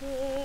Yeah.